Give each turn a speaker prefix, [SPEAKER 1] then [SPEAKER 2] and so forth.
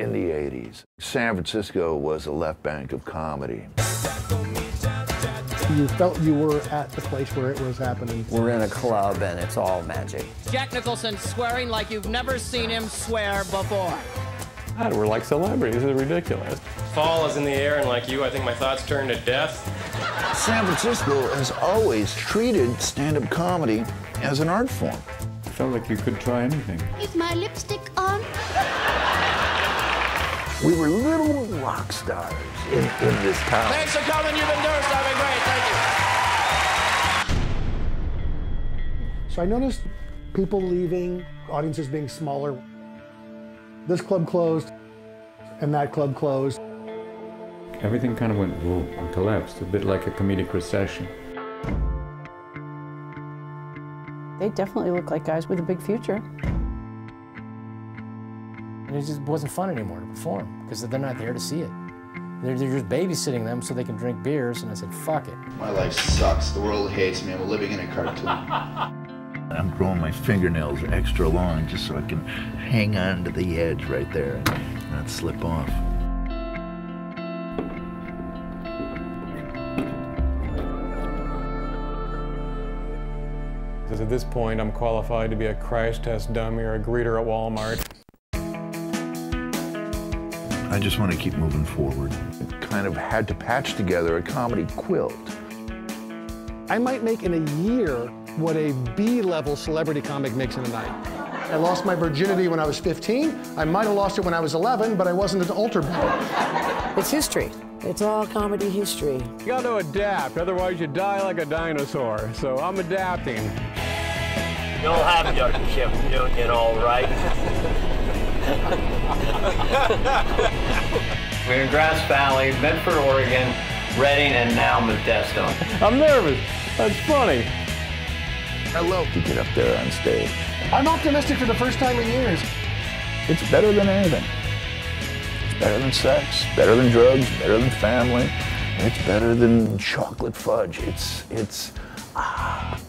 [SPEAKER 1] in the 80s. San Francisco was a left bank of comedy.
[SPEAKER 2] You felt you were at the place where it was happening.
[SPEAKER 3] We're in a club and it's all magic.
[SPEAKER 4] Jack Nicholson swearing like you've never seen him swear before.
[SPEAKER 5] God, we're like celebrities. This is ridiculous.
[SPEAKER 6] Fall is in the air, and like you, I think my thoughts turn to death.
[SPEAKER 1] San Francisco has always treated stand-up comedy as an art form.
[SPEAKER 5] Felt like you could try anything.
[SPEAKER 7] Is my lipstick on?
[SPEAKER 1] We were little rock stars in, in this town.
[SPEAKER 4] Thanks for coming. You've been doing something great. Thank you.
[SPEAKER 2] So I noticed people leaving, audiences being smaller. This club closed, and that club closed.
[SPEAKER 5] Everything kind of went whoa and collapsed, a bit like a comedic recession.
[SPEAKER 8] They definitely look like guys with a big future.
[SPEAKER 9] And it just wasn't fun anymore to perform because they're not there to see it. They're, they're just babysitting them so they can drink beers, and I said, fuck it.
[SPEAKER 10] My life sucks. The world hates me. I'm living in a cartoon.
[SPEAKER 1] I'm growing my fingernails extra long just so I can hang on to the edge right there and not slip off.
[SPEAKER 5] Because at this point, I'm qualified to be a crash test dummy or a greeter at Walmart.
[SPEAKER 1] I just want to keep moving forward. Kind of had to patch together a comedy quilt.
[SPEAKER 2] I might make in a year what a B-level celebrity comic makes in a night. I lost my virginity when I was 15. I might have lost it when I was 11, but I wasn't an altar boy.
[SPEAKER 8] It's history. It's all comedy history.
[SPEAKER 5] You got to adapt, otherwise you die like a dinosaur. So I'm adapting.
[SPEAKER 11] You'll have your Chip Union, all right. We're in Grass Valley, Medford, Oregon, Redding, and now Modesto.
[SPEAKER 5] I'm nervous. That's funny.
[SPEAKER 1] I love to get up there on stage.
[SPEAKER 2] I'm optimistic for the first time in years.
[SPEAKER 1] It's better than anything. It's better than sex, better than drugs, better than family. It's better than chocolate fudge. It's, it's ah.